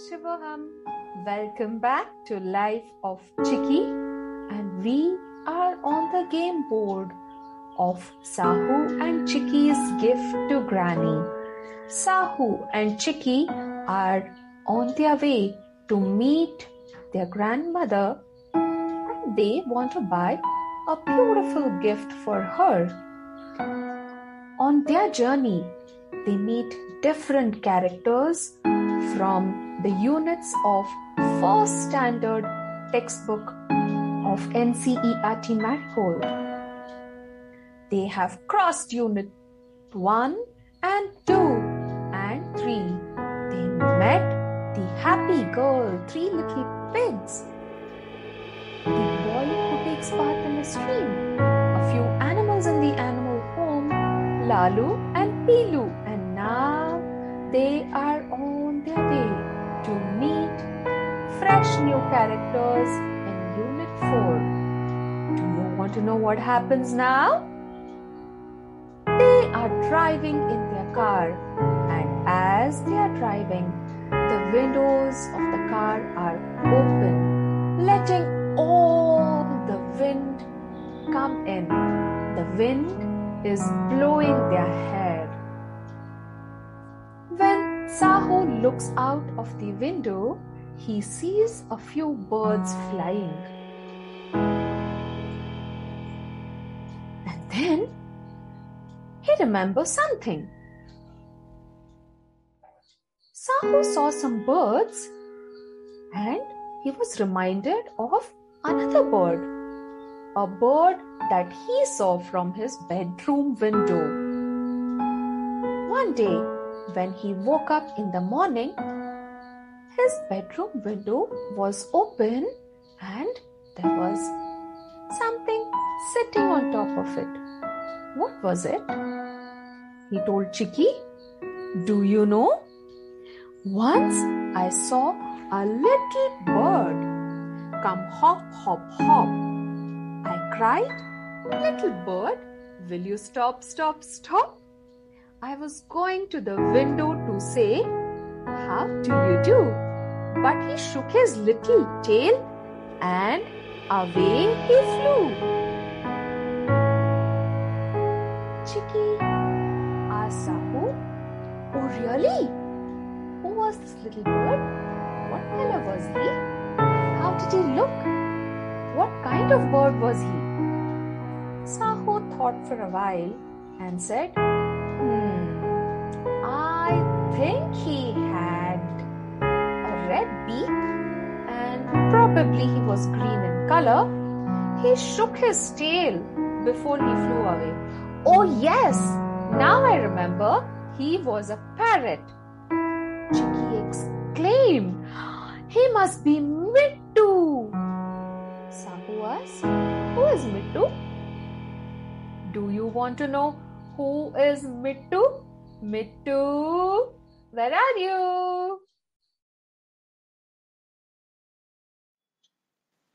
Shubham. Welcome back to Life of Chikki, and we are on the game board of Sahu and Chikki's gift to Granny. Sahu and Chikki are on their way to meet their grandmother, and they want to buy a beautiful gift for her. On their journey, they meet different characters from the units of first standard textbook of NCERT Marigold. They have crossed unit 1 and 2 and 3. They met the happy girl, three little pigs, the boy who takes part in a stream, a few animals in the animal home, Lalu and Pillu, and now they are on their way to meet fresh new characters in Unit 4. Do you want to know what happens now? They are driving in their car, and as they are driving, the windows of the car are open, letting all the wind come in. The wind is blowing their hair. Sahu looks out of the window. He sees a few birds flying. And then he remembers something. Sahu saw some birds and he was reminded of another bird, a bird that he saw from his bedroom window. One day, when he woke up in the morning, his bedroom window was open and there was something sitting on top of it. What was it? He told Chikki, Do you know? Once I saw a little bird come hop, hop, hop. I cried, Little bird, will you stop, stop, stop? I was going to the window to say, How do you do? But he shook his little tail and away he flew. Chikki asked Sahu, Oh, really? Who was this little bird? What color was he? How did he look? What kind of bird was he? Sahu thought for a while and said, Hmm, I think he had a red beak and probably he was green in color. He shook his tail before he flew away. Oh, yes, now I remember he was a parrot. Chikki exclaimed, He must be Mittu. Sahu asked, Who is Mittu? Do you want to know who is Mittu? Mittu, where are you?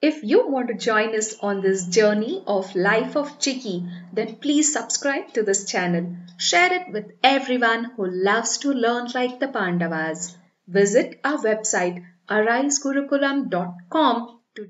If you want to join us on this journey of life of Chikki, then please subscribe to this channel. Share it with everyone who loves to learn like the Pandavas. Visit our website arisegurukulam.com to